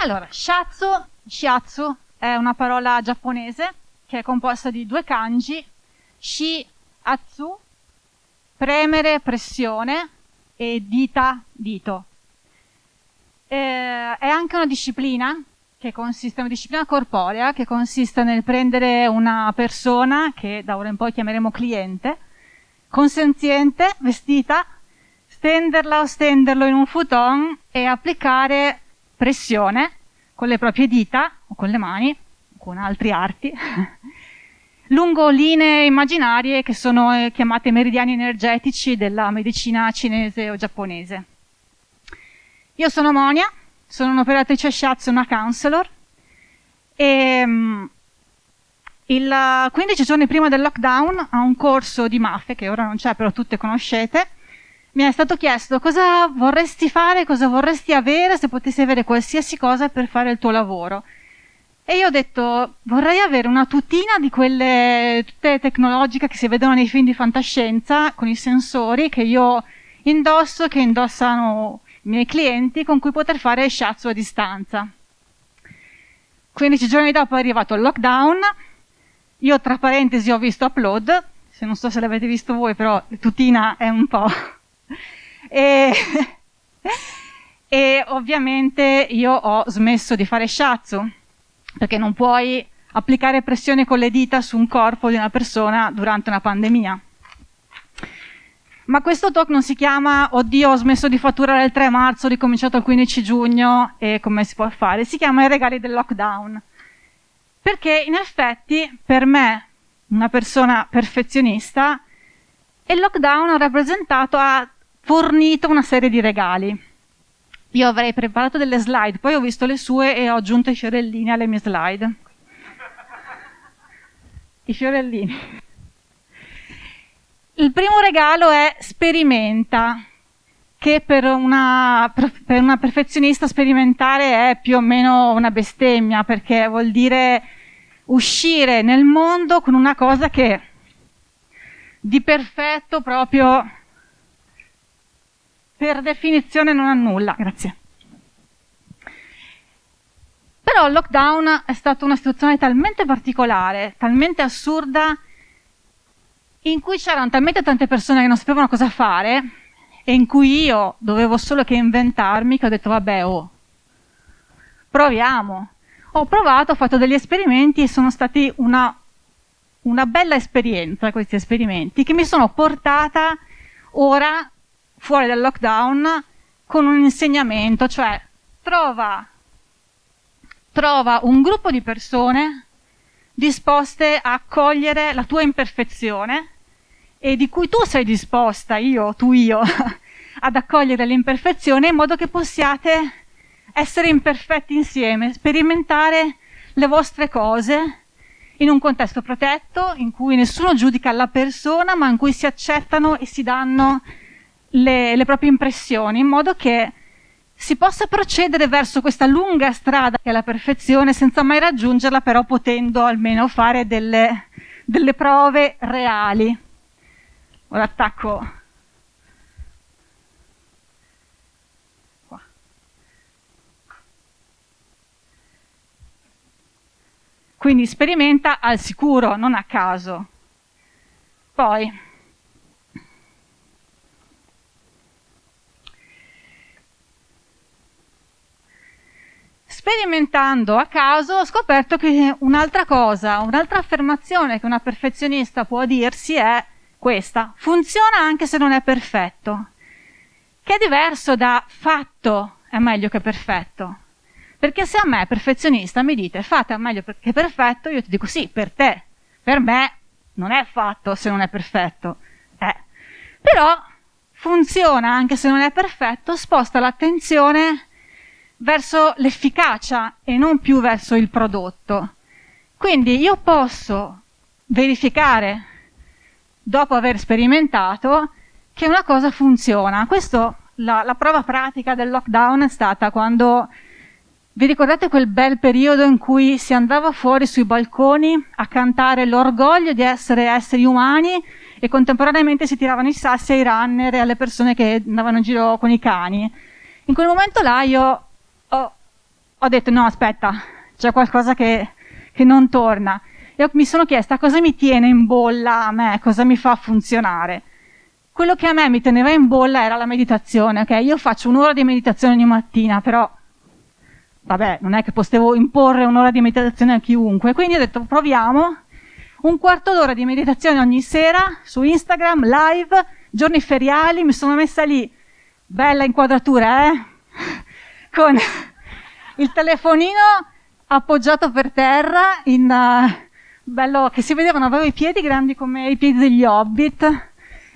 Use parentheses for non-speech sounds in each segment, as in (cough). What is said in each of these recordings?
Allora, shatsu, shiatsu è una parola giapponese che è composta di due kanji, shi, atsu, premere, pressione e dita, dito. Eh, è anche una disciplina che consiste, una disciplina corporea che consiste nel prendere una persona, che da ora in poi chiameremo cliente, consenziente, vestita, stenderla o stenderlo in un futon e applicare pressione con le proprie dita o con le mani, con altri arti, (laughs) lungo linee immaginarie che sono eh, chiamate meridiani energetici della medicina cinese o giapponese. Io sono Monia, sono un'operatrice Shiatsu, una counselor e um, il 15 giorni prima del lockdown a un corso di MAFE, che ora non c'è però tutte conoscete, mi è stato chiesto cosa vorresti fare, cosa vorresti avere se potessi avere qualsiasi cosa per fare il tuo lavoro. E io ho detto vorrei avere una tutina di quelle tutte tecnologiche che si vedono nei film di fantascienza con i sensori che io indosso, che indossano i miei clienti, con cui poter fare shiatsu a distanza. 15 giorni dopo è arrivato il lockdown, io tra parentesi ho visto Upload, se non so se l'avete visto voi, però tutina è un po'... e, (laughs) e ovviamente io ho smesso di fare shiatsu, perché non puoi applicare pressione con le dita su un corpo di una persona durante una pandemia. Ma questo talk non si chiama Oddio, ho smesso di fatturare il 3 marzo, ho ricominciato il 15 giugno e come si può fare? Si chiama I regali del lockdown. Perché in effetti, per me, una persona perfezionista, il lockdown ha rappresentato, ha fornito una serie di regali. Io avrei preparato delle slide, poi ho visto le sue e ho aggiunto i fiorellini alle mie slide. I fiorellini. Il primo regalo è sperimenta, che per una, per una perfezionista sperimentare è più o meno una bestemmia, perché vuol dire uscire nel mondo con una cosa che di perfetto proprio per definizione non ha nulla. Grazie. Però il lockdown è stata una situazione talmente particolare, talmente assurda, in cui c'erano talmente tante persone che non sapevano cosa fare e in cui io dovevo solo che inventarmi che ho detto vabbè oh proviamo ho provato, ho fatto degli esperimenti e sono stati una, una bella esperienza questi esperimenti che mi sono portata ora fuori dal lockdown con un insegnamento cioè trova trova un gruppo di persone disposte a accogliere la tua imperfezione e di cui tu sei disposta, io, tu, io, (laughs) ad accogliere l'imperfezione in modo che possiate essere imperfetti insieme, sperimentare le vostre cose in un contesto protetto, in cui nessuno giudica la persona, ma in cui si accettano e si danno le, le proprie impressioni, in modo che si possa procedere verso questa lunga strada che è la perfezione senza mai raggiungerla, però potendo almeno fare delle, delle prove reali. Ora attacco. Quindi sperimenta al sicuro, non a caso. Poi sperimentando a caso ho scoperto che un'altra cosa, un'altra affermazione che una perfezionista può dirsi è questa, funziona anche se non è perfetto, che è diverso da fatto è meglio che perfetto. Perché se a me, perfezionista, mi dite fate è meglio che perfetto, io ti dico sì, per te, per me non è fatto se non è perfetto. Eh. Però funziona anche se non è perfetto, sposta l'attenzione verso l'efficacia e non più verso il prodotto. Quindi io posso verificare, dopo aver sperimentato, che una cosa funziona. Questo, la, la prova pratica del lockdown è stata quando vi ricordate quel bel periodo in cui si andava fuori sui balconi a cantare l'orgoglio di essere esseri umani e contemporaneamente si tiravano i sassi ai runner e alle persone che andavano in giro con i cani? In quel momento là io ho detto no, aspetta, c'è qualcosa che, che non torna. E mi sono chiesta cosa mi tiene in bolla a me, cosa mi fa funzionare. Quello che a me mi teneva in bolla era la meditazione, ok? Io faccio un'ora di meditazione ogni mattina, però vabbè, non è che potevo imporre un'ora di meditazione a chiunque, quindi ho detto proviamo un quarto d'ora di meditazione ogni sera su Instagram, live, giorni feriali, mi sono messa lì, bella inquadratura, eh? (laughs) Con il telefonino appoggiato per terra, in, uh, bello, che si vedevano, avevo i piedi grandi come i piedi degli hobbit,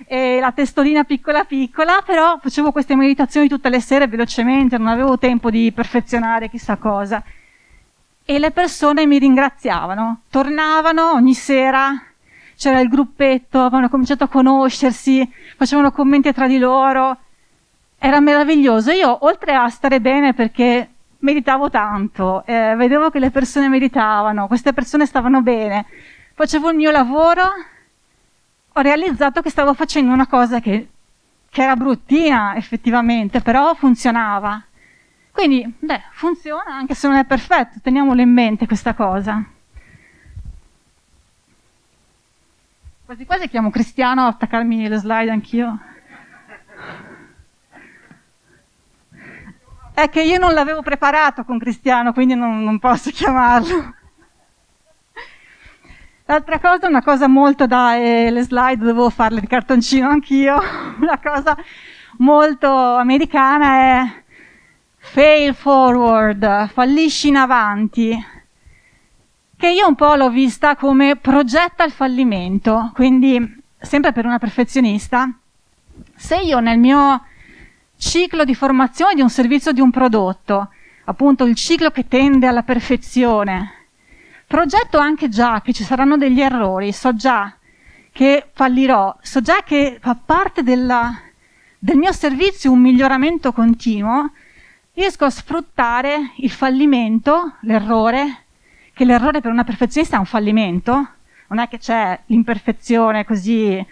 e la testolina piccola piccola, però facevo queste meditazioni tutte le sere velocemente, non avevo tempo di perfezionare chissà cosa. E le persone mi ringraziavano, tornavano ogni sera, c'era il gruppetto, avevano cominciato a conoscersi, facevano commenti tra di loro, era meraviglioso. Io, oltre a stare bene perché meditavo tanto, eh, vedevo che le persone meditavano, queste persone stavano bene, facevo il mio lavoro, ho realizzato che stavo facendo una cosa che, che era bruttina effettivamente, però funzionava. Quindi, beh, funziona anche se non è perfetto, teniamolo in mente questa cosa. Quasi quasi chiamo Cristiano a attaccarmi le slide anch'io. È che io non l'avevo preparato con Cristiano, quindi non, non posso (laughs) chiamarlo. L'altra cosa, una cosa molto da eh, le slide, dovevo farle di cartoncino anch'io, (laughs) una cosa molto americana è fail forward, fallisci in avanti, che io un po' l'ho vista come progetta il fallimento, quindi sempre per una perfezionista, se io nel mio ciclo di formazione di un servizio di un prodotto, appunto il ciclo che tende alla perfezione. Progetto anche già che ci saranno degli errori, so già che fallirò, so già che fa parte della, del mio servizio un miglioramento continuo, riesco a sfruttare il fallimento, l'errore, che l'errore per una perfezionista è un fallimento, non è che c'è l'imperfezione così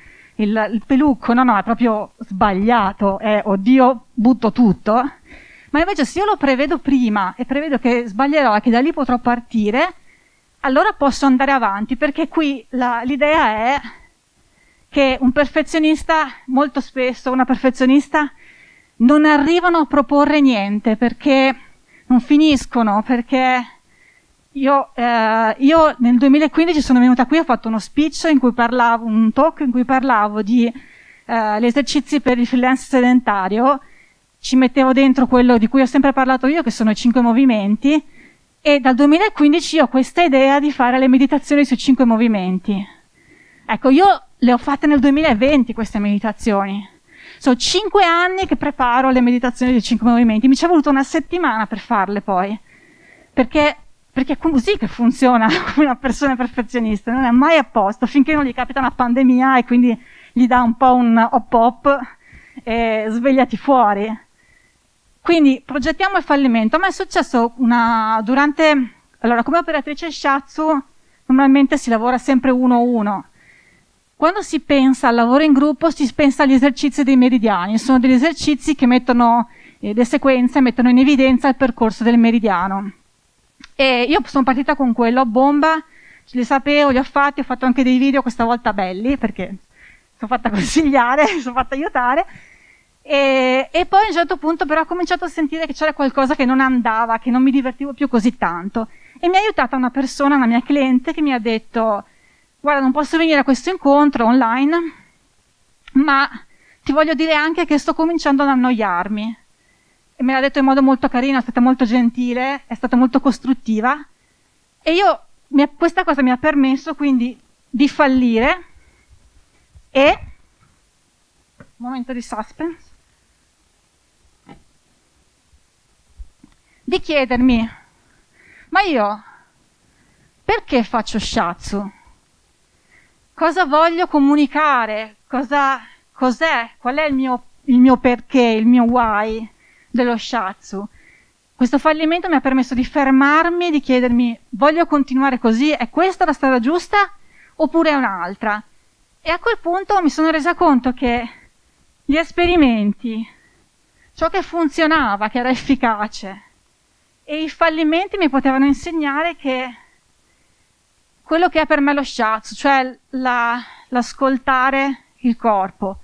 il, il pelucco, no, no, è proprio sbagliato, è oddio, butto tutto. Ma invece se io lo prevedo prima e prevedo che sbaglierò e che da lì potrò partire, allora posso andare avanti, perché qui la, l'idea è che un perfezionista, molto spesso una perfezionista, non arrivano a proporre niente perché non finiscono, perché io, eh, io, nel 2015 sono venuta qui, ho fatto uno speech in cui parlavo, un talk in cui parlavo di eh, gli esercizi per il freelance sedentario, ci mettevo dentro quello di cui ho sempre parlato io, che sono i cinque movimenti, e dal 2015 ho questa idea di fare le meditazioni sui cinque movimenti. Ecco, io le ho fatte nel 2020 queste meditazioni. Sono cinque anni che preparo le meditazioni dei cinque movimenti, mi ci è voluto una settimana per farle poi, perché perché è così che funziona (laughs) una persona perfezionista, non è mai a posto finché non gli capita una pandemia e quindi gli dà un po' un hop hop e svegliati fuori. Quindi progettiamo il fallimento. A me è successo una, durante, allora come operatrice Shatsu normalmente si lavora sempre uno a uno. Quando si pensa al lavoro in gruppo si pensa agli esercizi dei meridiani, sono degli esercizi che mettono, eh, le sequenze mettono in evidenza il percorso del meridiano. E io sono partita con quello, bomba, ce li sapevo, li ho fatti, ho fatto anche dei video questa volta belli, perché sono fatta (laughs) consigliare, sono fatta aiutare. E, e, poi a un certo punto però ho cominciato a sentire che c'era qualcosa che non andava, che non mi divertivo più così tanto. E mi ha aiutata una persona, una mia cliente, che mi ha detto, guarda, non posso venire a questo incontro online, ma ti voglio dire anche che sto cominciando ad annoiarmi e me l'ha detto in modo molto carino, è stata molto gentile, è stata molto costruttiva e io, questa cosa mi ha permesso quindi di fallire e, momento di suspense, di chiedermi, ma io perché faccio shatsu? Cosa voglio comunicare? Cosa, cos'è? Qual è il mio, il mio perché, il mio why? Dello shiatsu. Questo fallimento mi ha permesso di fermarmi di chiedermi voglio continuare così? È questa la strada giusta oppure è un'altra? E a quel punto mi sono resa conto che gli esperimenti, ciò che funzionava, che era efficace, e i fallimenti mi potevano insegnare che quello che è per me lo shiatsu, cioè la, l'ascoltare il corpo,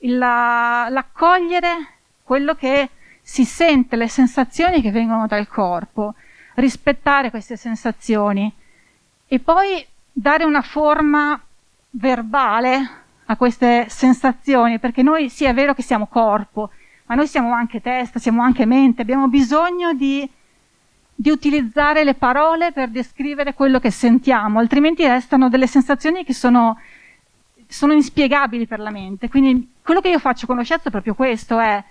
la, l'accogliere quello che si sente, le sensazioni che vengono dal corpo, rispettare queste sensazioni e poi dare una forma verbale a queste sensazioni, perché noi sì è vero che siamo corpo, ma noi siamo anche testa, siamo anche mente, abbiamo bisogno di, di utilizzare le parole per descrivere quello che sentiamo, altrimenti restano delle sensazioni che sono, sono inspiegabili per la mente. Quindi quello che io faccio con lo scienza è proprio questo, è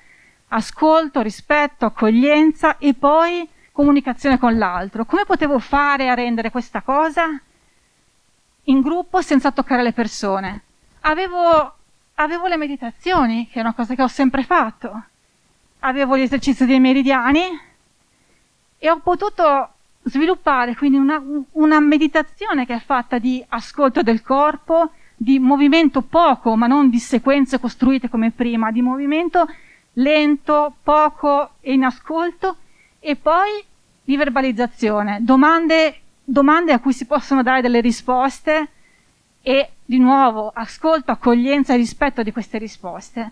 ascolto, rispetto, accoglienza e poi comunicazione con l'altro. Come potevo fare a rendere questa cosa in gruppo senza toccare le persone? Avevo, avevo le meditazioni, che è una cosa che ho sempre fatto. Avevo gli esercizi dei meridiani e ho potuto sviluppare quindi una, una meditazione che è fatta di ascolto del corpo, di movimento poco, ma non di sequenze costruite come prima, di movimento lento, poco e in ascolto, e poi di verbalizzazione, domande, domande a cui si possono dare delle risposte e di nuovo ascolto, accoglienza e rispetto di queste risposte.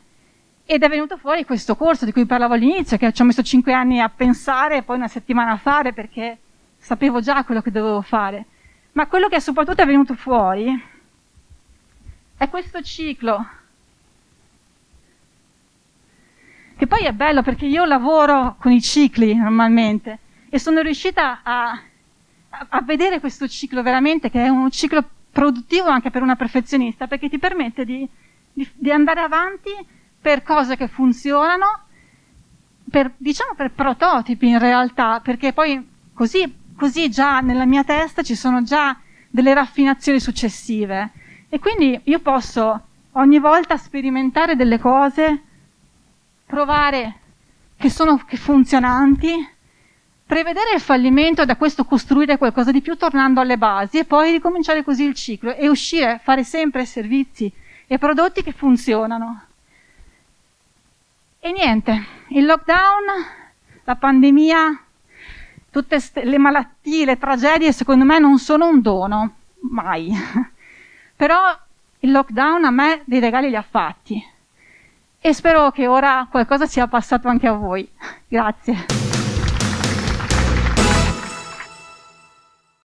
Ed è venuto fuori questo corso di cui parlavo all'inizio, che ci ho messo cinque anni a pensare e poi una settimana a fare perché sapevo già quello che dovevo fare. Ma quello che soprattutto è venuto fuori è questo ciclo che poi è bello perché io lavoro con i cicli normalmente e sono riuscita a, a vedere questo ciclo veramente che è un ciclo produttivo anche per una perfezionista perché ti permette di, di, di andare avanti per cose che funzionano, per, diciamo per prototipi in realtà, perché poi così, così già nella mia testa ci sono già delle raffinazioni successive. E quindi io posso ogni volta sperimentare delle cose provare che sono funzionanti, prevedere il fallimento e da questo costruire qualcosa di più tornando alle basi e poi ricominciare così il ciclo e uscire, fare sempre servizi e prodotti che funzionano. E niente, il lockdown, la pandemia, tutte le malattie, le tragedie secondo me non sono un dono, mai. (laughs) Però il lockdown a me dei regali li ha fatti e spero che ora qualcosa sia passato anche a voi. Grazie.